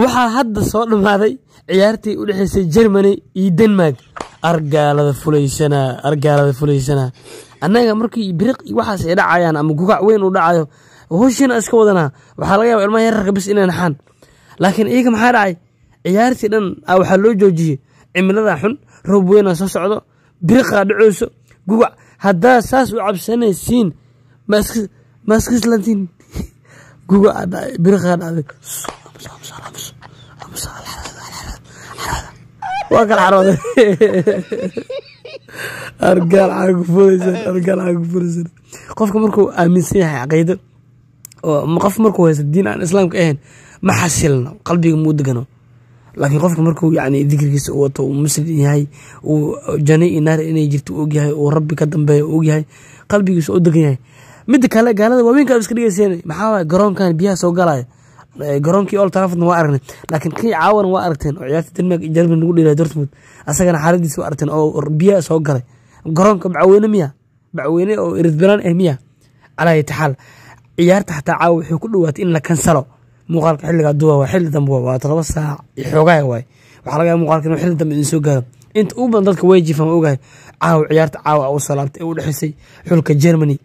waxaa hadda soo dhammaaday ciyaartii u dhexaysay germany iyo denmark. Argaalada fulaysanaa argaalada fulaysanaa annaga markii biriq waxaas ay dhacayaan ama gugac weyn uu dhacayo howshiina iska wadanaa waxaa laga yaba ilmaha yararka bis inay naxaan laakiin iyaga maxaa dhacay? Ciyaartii dhan a waxaa loo joojiyey cimilada xun roob weynaa soo socdo biriqaa dhacooso gugac haddaa saas u cabsanaysiin maaskislantiin gugac dhacday waa kala xarooday argaal caagu fulaysan argaal caagu fulaysan qofka markuu aaminsan yahay caqiido oo qof markuu haysto diin aan islaamka ahayn ma xasilno qalbiga muu degano. Laakiin qofka markuu yani dikrigiisa u wato uu muslim yahay uu jana iyo naar inay jirto u ogyahay uu rabbi ka dambeeya u ogyahay qalbigiisa u degan yahay. Midda kale gaalada waaweynka iska dhigayseen maxaa waay garoonkan biyaha soo galaya garoonkii old traffordna waa aragnay. Laakiin kii caawana waa aragteen oo ciyaarta denmark iyo germany lagu dheelay dortmund asagana xaaladiisa waa aragteen oo biyaha soo galay. Garoonka bacweyne miya bacweyne oo iridbilaan ah miya calaa yataxaal ciyaarta xataa caawa waxay ku dhowaatay in la kansalo muuqaalka xilligaa duwa waa xilli dambe waa todoba saac iyo xoogaaya waay waxaa laga yaaba muuqaalka inuu xilli dambe idin soo gaaro. Inta ugu badan dadka way jifaan ogahay? Caawa ciyaarta caawa a u soo laabtay ee u dhexaysay xulka germany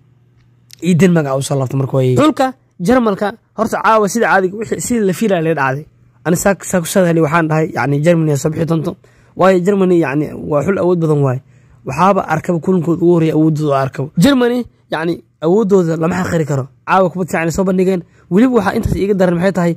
iyo denmark a u soo laabtay marka waay xulka jarmalka horta caawa sida caadiga sida la fiilaya laga dhacday ani saa ku waxaan dhahay yani germany soo bixi doonto waayo germany yani waa xul awood badan waaye. Waxaaba arkaba kulankooda ugu horreya awoodooda arkaba. Germany yani awoodooda lama xaqiri karo. Caawa kubad fiican soo bandhigeen. Weliba waxaa intaas iiga daran maxay tahay?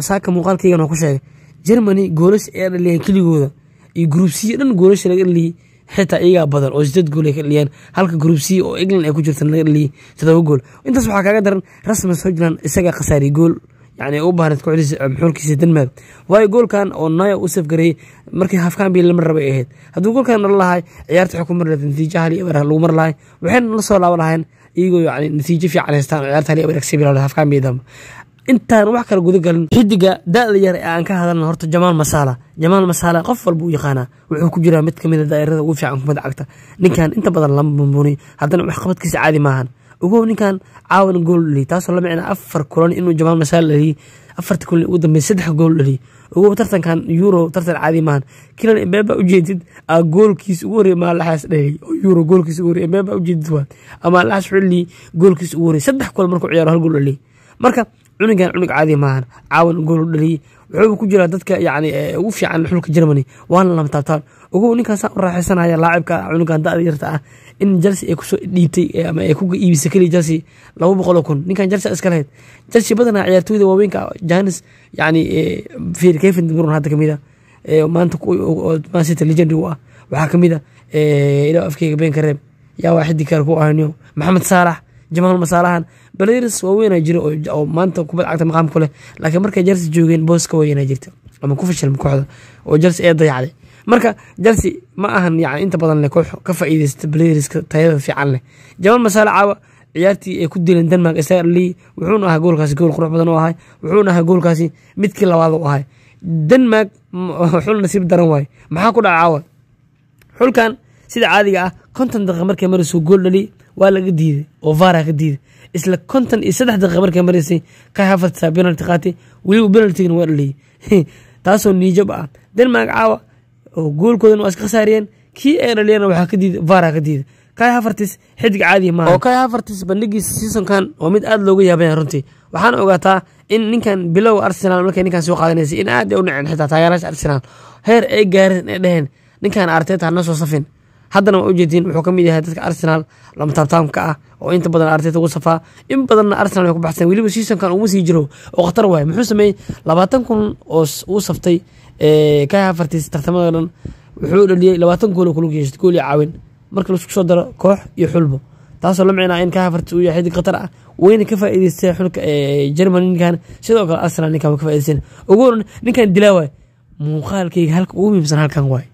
Saaka muuqaalkaygan oo ku sheegay. Germany goolasha ay dhaliyeen keligooda. Iyo gruubsiya dhan goolasha laga dhaliyey xitaa iyagaa badan oo sideed gool ay ka dhaliyeen halka gruubsiya oo england ay ku jirta laga dhaliyey todoba gool. Intaas waxaa kaaga daran rasmus hojland isagaa khasaariyey gool. Yani u baahneed kooxdiisa xulkiisa denmark. Waayo goolkan oo naya u safgareeyey markii hafkaanbi lama rabay ahayd. Hadduu goolkan nala lahay ciyaarta waxay ku mari lahayd natiijo hal iyo lagu mari lahay. Waxayna la soo laaban lahayn iyagoo yani natiijo fiican haystaan ciyaarta hal iyo bilaa hafkaanbi dambe intaan wax kala guda galin. Xidiga da-da yar ee aan ka hadalna horta jamaal masaala jamaal masaala qof walba u yaqaanaa wuxuu ku jiraa mid ka mid a daa'irada ugu fiican kubadda cagta. Ninkan inta badan lama bumbuniy haddana waxqabadkiisa caadi maahan ogow ninkan caawan gool dhaliyay taasoo la micna afar kulan inuu jamaal masaala dhaliyey afarta kulan ugu dambeey saddex gool dhaliyey ogow tartankan euro tartan caadi maahan kilan embeeba ujeedid aa goolkiis ugu horreey maalaxaas dhaliyay oo euro goolkiis ugu horreey embeeba ujeedid waa ama laxaas xulli goolkiis ugu horreey saddex kulan markuu ciyaaro hal gool dhaliyay marka cunugan cunug caadi maahan. Caawan gool dhaliyey wuxuu ku jiraa dadka yani ugu fiican xulka germany. Waana lama taabtaan ogow u raaxaysanaya laacibka cunugan da-da yarta ah in chelsea ay ku soo dhiibtay ama ay ku iibisay keliya chelsea laba boqol oo kun. Ninkan chelsea iska lahayd. Chelsea badanaa ciyaartooyda waaweynka janis yani fir kevin de bruyne hadda ka mid a maanta man city legend u ah. Waxaa ka mid a ilo afkeyga been kareeb yaa ku ahaniyo maxamed saalax jamaal masaalahan baleris waaweynaa jira oo maanta kubad cagta maqaam ku laakiin markay chelsea joogeen boos ka weynaa jirta ama ku fashilma kooxda oo chelsea ee dayacday. Marka chelsea ma ahan yani inta badan leh koox ka faa'iideysta baleriska tayada fiican leh. Jamaal masaale caawa ciyaartii ay ku dileen denmark dhaliyey wuxuuna ahaa goolkaasi gool qurux badan u ahay. Wuxuuna ahaa goolkaasi midkii labaad u ahay. Denmark xul nasiib daran waaye maxaa ku dhaca caawa? Xulkan sida caadiga ah konton daqiiqa markay marayso gool dhali waa laga diiday oo vaara ka diiday. Isla konton iyo saddex daqiiqa markay maraysay kai havertsa penalty qaatay weliba penaltigana waa dhaliyey taasoo niijab ah. Denmark caawa oo goolkoodana waa iska khasaariyeen. Kii ay dhaliyana waxaa ka diiday vaara ka diiday. Kai havertis xidig caadiya maaha. Oo kai havertis bandhigiisa seasonkan waa mid aada looga yaabaya runtii. Waxaana ogaataa in ninkan bilow arsenal markay ninkan soo qaadanaysay in aad ay u naceen xitaa taageeraasha arsenal. Heer ay gaareen ay dheheen ninkan arteta hana soo safin haddana waa ujeediin wuxuu ka mid yahay dadka arsenal lama ah oo inta badan arteta ugu safaa in badanna arsenal way ku baxseen weliba seasonkan ugu sii jiro. Oo khatar waaye muxuu sameeyey labaatan kun oo uu saftay kai havertis tartamada dhan wuxuu dhaliyey labaatan gool oo kula geystay gool iyo caawin. Marka la isku soo daro koox iyo xulbo. Taasoo la micnaa in kai havertis uu yahay xidig khatar ah wayna ka faa'iideystay xulka germany ninkan. Sidoo kale arsenal ninkan way ka faa'iideysteen ogoon ninkan dilaa waay muuqaalkayga halka ugu muhiimsan halkan waay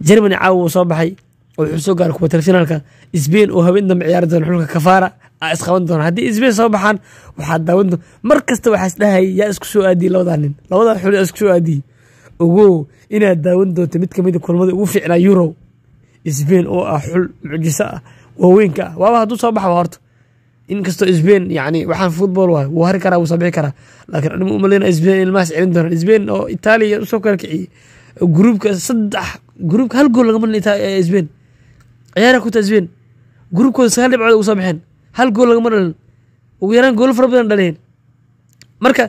germany caawa uu soo baxay oo wuxuu soo gaaray kuwaterfinaalka sbain oo habeen dambe ciyaari doona xulka kafaara a isqaban doona haddii sbain soo baxaan waxaa daawan doon mar kasta waxaa isdhahayay yaa isku soo aadiyey labadaa nin. Labadaa xul yaa isku soo aadiyey. Ogow inaad daawan doonto mid ka mid a kulmada ugu fiicnaa euro. Sbain oo ah xul mucjiso ah waaweynka ah. Waaba hadduu soo baxa horta. Inkastoo sbain yani waxaan football waay wuu hari karaa wuu soo karaa. Laakiin anima umaleyna sbain ilmahaas celin doonaan sbain oo itaaliya u soo kala kiciyey gruubka saddex gruubka hal gool lagama dhalin sbain ciyaara kuta sbain gruubkooda sagaal dhibcood ugu soo baxeen. Hal gool lagama dhalin. Ugu yaraan goolo fara badan dhaliyeen marka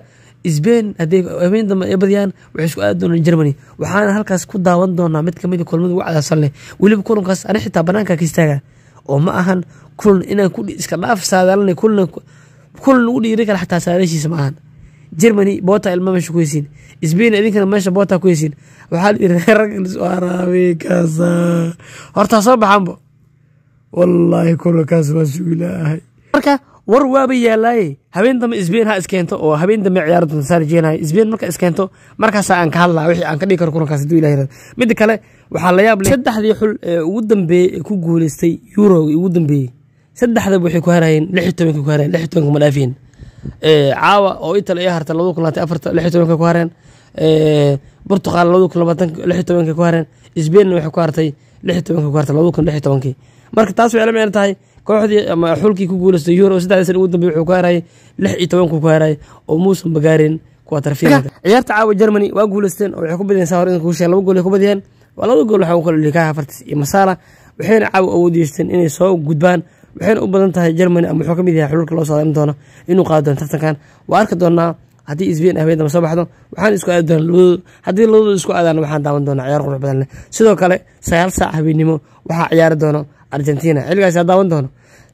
sbain hadday habeen dambe ay badiyaan waxay isku aadi doonaan germany. Waxaana halkaas ku daawan doonaa mid ka mid a kulmada ugu cadaabsan leh. Weliba kulankaas ani xitaa banaanka ka istaaga. Oo ma ahan kulan inaan ku iska dhaaf saadaalana kulan kulan lagu dhiiri kara xataa saadaashiisa ma ahan germany boota ilma meesha ku heysiin sbain idinkana meesha boota ku heysiin waxaa la yiri ragaraabey kaasa hortaa soo baxaanbo wallaahi kulankaas waa suulaahay marka war waaba yaalaaye habeen dambe sbain ha iskeento oo habeen dambe ciyaar doonta saa rajeenayo sbain marka iskeento markaasaa aan ka hadlaa wixii aan ka dhigi karo kulankaas haduu ilahi rado midda kale waxaa la yaab leh. Saddexdii xul ee ugu dambeeyey ee ku guuleystay yuroga ugu dambeeyey saddexdaba waxay ku harayeen lix iyo tobanka ku hareen lix iyo tobanka ma dhaafiyeen caawa oo ital ay harta labada kun labaatan afarta lix tobanka ku hareen. Burtuqal labada kun lix tobanka ku hareen. Sbainna waxay ku hartay lix iyo tobanka ku hartay labada kun lix tobankii. Marka taas waxay la micno tahay kooxdii ama xulkii ku guuleystay euro saddexdii sana ugu dambeey wuxuu ku harayay lix iyo tobanku ku harayay oo muusan bagaarin kuwa ciyaarta caawa germany waa guuleysteen oo waxay ku badiyeen saa hore in kuu sheegay laba gool ay ku badiyeen. Waa laba gool waxaa u kala dhigay hafartis iyo masala waxayna caawa awood yeesteen inay soo gudbaan waxayna u badan tahay germany ama wuxuu ka mid yahay xululka loo saadan doono inuu qaado doono tartankan. Waa arki doonaa haddii sbain habeen dama soo baxdo waxaan isku aadi doona labadooda haddii labadooda isku aadaan waxaan daawan doonaa ciyaar qurux badan leh. Sidoo kale sagaal saac habeennimo waxaa ciyaari doono argentina. Xilligaas yaa daawan doono?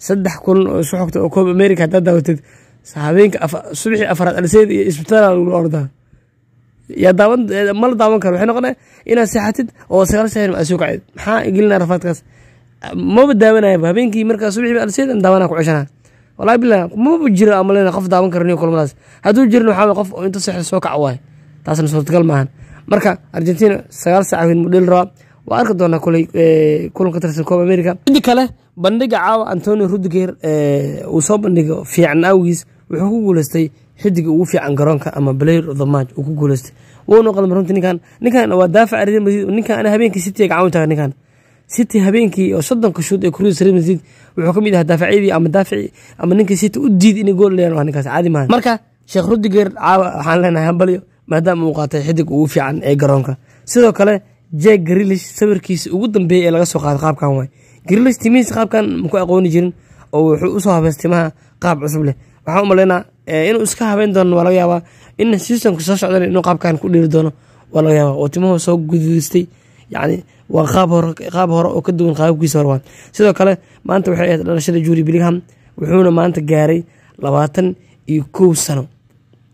Saddex kulan oo isku xogta oo koob america haddaad daawatid habeenka subaxii afraad alseed iyo isbitaal lagu ordaa. Yaa daawan ma la daawan karo. Waxay noqonaya inaad seexatid oo sagaal saahin aad soo kacid. Maxaa gelina rafaadkaas maba daawanayaba habeenkii markaa subaxii alseed daawanaa ku ceshanaa. Wallahi billah maba jiro amalena qof daawan karo niyo kulmadaas hadduu jirin waxaa qof oo inta seexda soo kaca waaye. Taasna suurtagal maahan. Marka argentina sagaal saac habeen mudheli rabaa waa arki doonaa kuley kulan ka tirsan koob america midda kale bandhiga caawa antonio rudiger uu soo bandhigo fiican awgiis. Wuxuu ku guuleystay xidiga ugu fiican garoonka ama player of the match uu ku guuleystay. Wuuna qalma runtii ninkan. Ninkan waa daafac real madrid. Ninkan habeenkii city gacan u taga ninkan city habeenkii oo soddonka shuud ee kuruis real madrid wuxuu ka mid yahay daafacyadii ama daafici ama ninkii city u diid inay gool leeyaan waa ninkaas caadi maaha marka sheekh rudiger caawa waxaan leenahay hambalyo maadaama uu qaatay xidig ugu fiican ee garoonka. Sidoo kale jack grilish sawirkiisa ugu dambeeyey ee laga soo qaaday qaabkan waay. Grilish timihiisa qaabkan maku aqooni jirin oo wuxuu u soo habeys timaha qaab cusub leh. Waxaan u malaynaa inuu iska habeyn doono waa laga yaabaa in seasonka soo socdan inuu qaabkan ku dhiri doono waa laga yaabaa. Oo timuhu soo guduustay yacni waa qaab hore oo ka duwan qaababkiisa hore waan. Sidoo kale maanta waxay ahayd dhalashada juri billingham wuxuuna maanta gaaray labaatan iyo kow sano.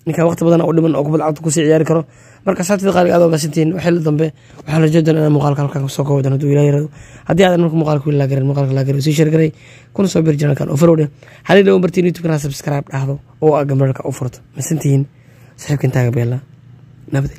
Ninkan waqti badan u dhiman oo kubad cagta ku sii ciyaari karo. Marka saabtida qaaliga aad ogaasantihiin xilli dambe waxaan rajay doonaa inaan muuqaalka halkan soo koobo haduu ilaah yarado haddii aadan marka muuqaalka wili laa garan muuqaalka laa garan sii sheergaray kuna soo bir janalkan oo farowdhe halii dhawo bartiin youtube kana subscribe dhahdo oo aa gambarka u furto. Masantihiin saxiibkan taaga beela nabadey